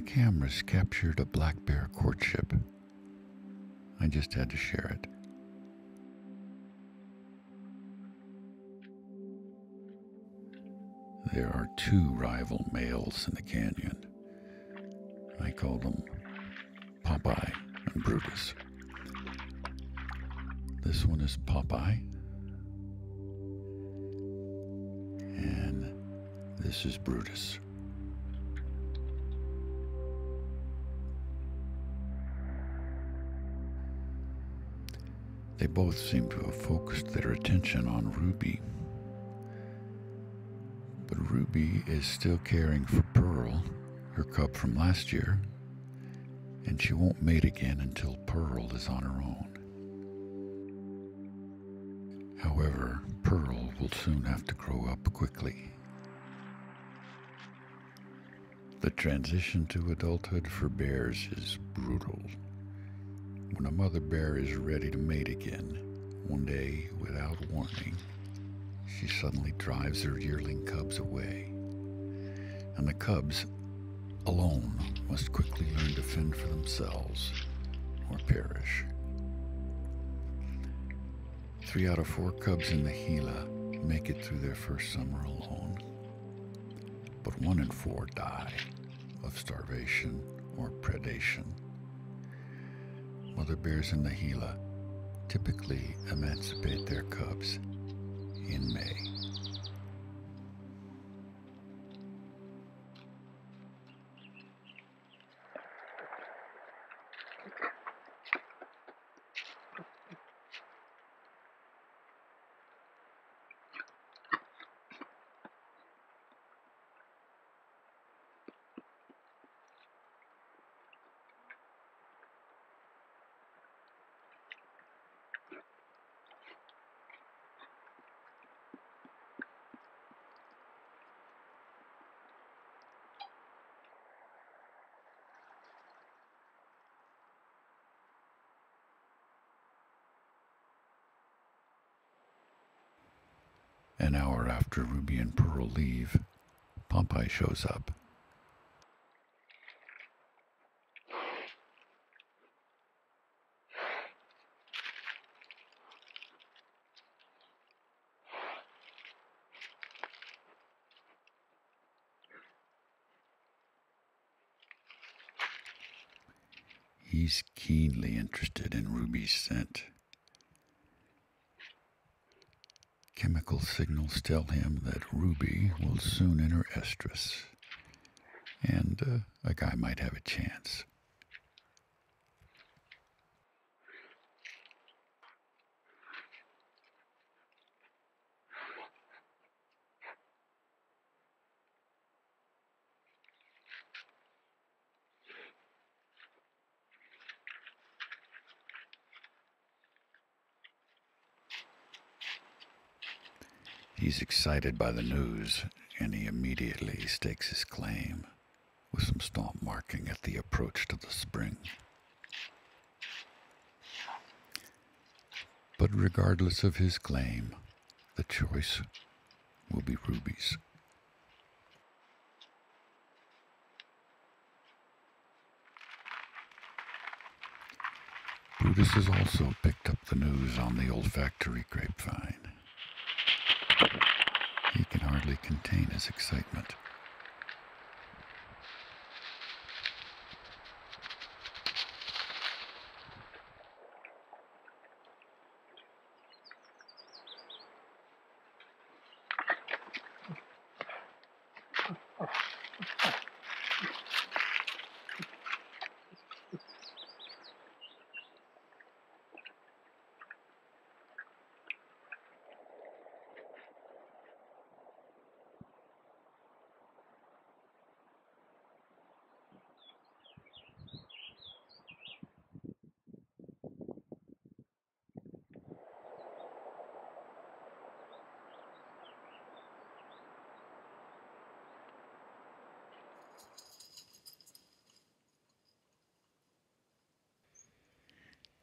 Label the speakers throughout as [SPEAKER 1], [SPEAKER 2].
[SPEAKER 1] My cameras captured a black bear courtship. I just had to share it. There are two rival males in the canyon. I call them Popeye and Brutus. This one is Popeye, and this is Brutus. They both seem to have focused their attention on Ruby. But Ruby is still caring for Pearl, her cub from last year, and she won't mate again until Pearl is on her own. However, Pearl will soon have to grow up quickly. The transition to adulthood for bears is brutal. When a mother bear is ready to mate again, one day, without warning, she suddenly drives her yearling cubs away. And the cubs, alone, must quickly learn to fend for themselves or perish. Three out of four cubs in the Gila make it through their first summer alone, but one in four die of starvation or predation. Mother bears in the Gila typically emancipate their cubs in May. An hour after Ruby and Pearl leave, Popeye shows up. He's keenly interested in Ruby's scent. Chemical signals tell him that Ruby will soon enter estrus, and uh, a guy might have a chance. He's excited by the news, and he immediately stakes his claim with some stomp marking at the approach to the spring. But regardless of his claim, the choice will be Ruby's. Brutus has also picked up the news on the olfactory grapevine. He can hardly contain his excitement.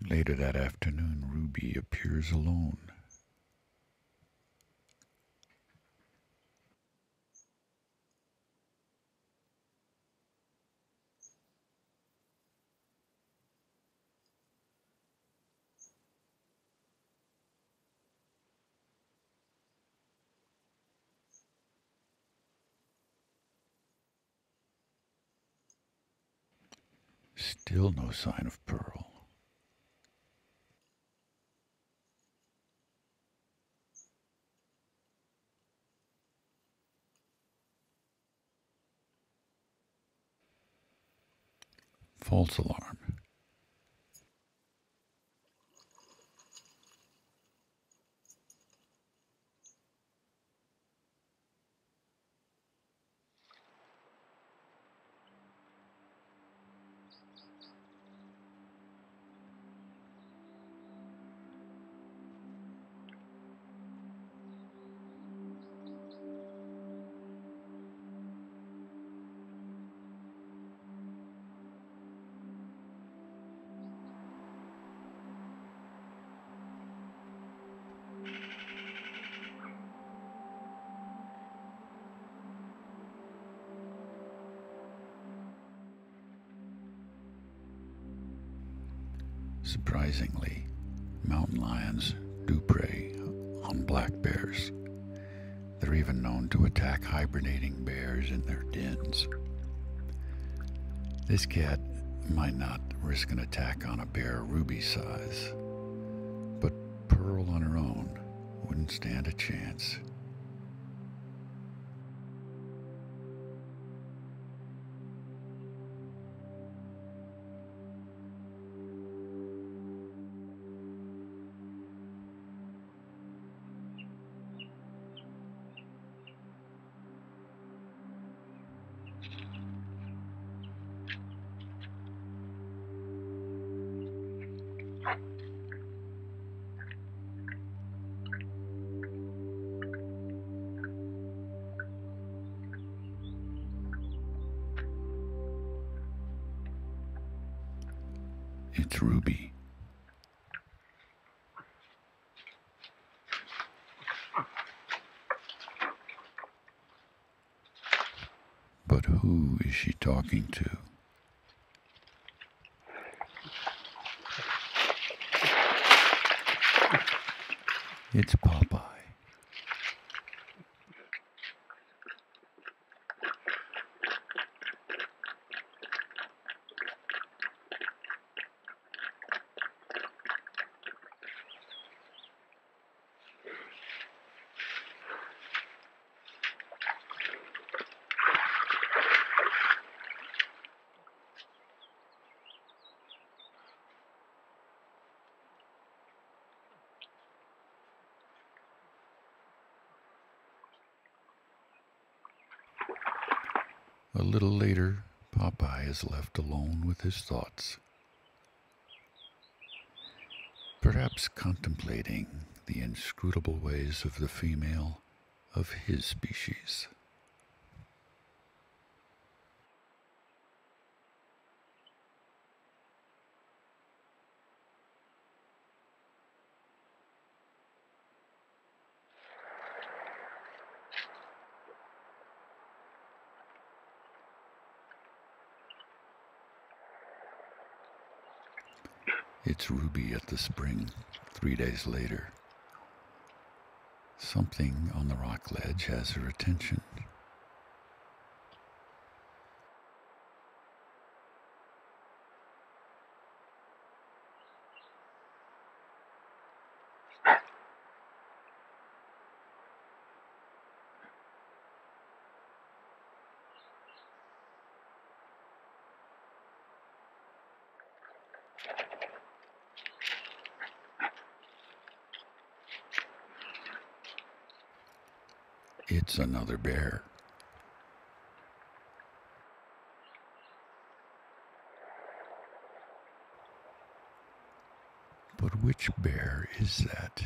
[SPEAKER 1] Later that afternoon, Ruby appears alone. Still no sign of Pearl. False alarm. Surprisingly, mountain lions do prey on black bears. They're even known to attack hibernating bears in their dens. This cat might not risk an attack on a bear Ruby's size, but Pearl on her own wouldn't stand a chance. It's Ruby. But who is she talking to? It's Popeye. A little later, Popeye is left alone with his thoughts. Perhaps contemplating the inscrutable ways of the female of his species. It's Ruby at the spring, three days later. Something on the rock ledge has her attention. It's another bear. But which bear is that?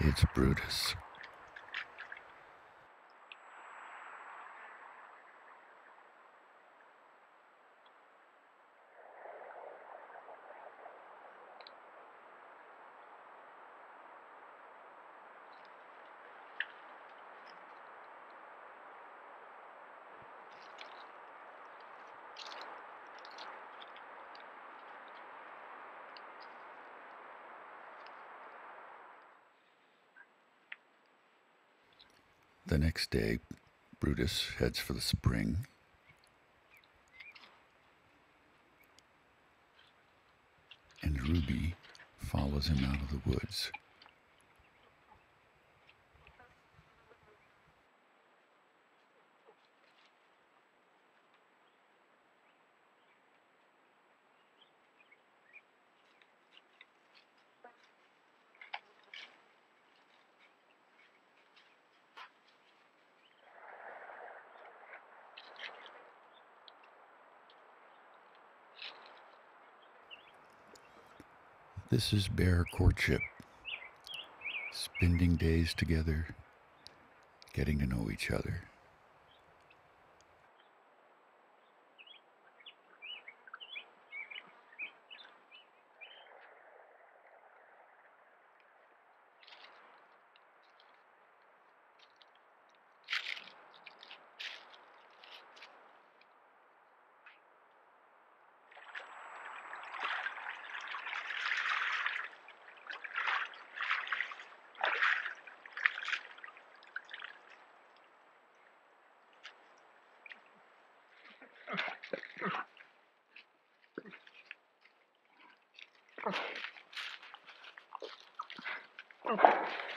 [SPEAKER 1] It's Brutus. The next day, Brutus heads for the spring. And Ruby follows him out of the woods. This is bear courtship. Spending days together, getting to know each other. Oh.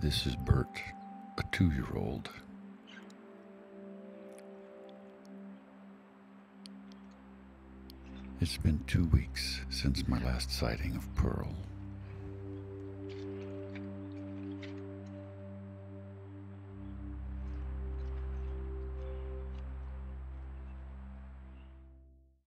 [SPEAKER 1] This is Bert, a two year old. It's been two weeks since my last sighting of Pearl.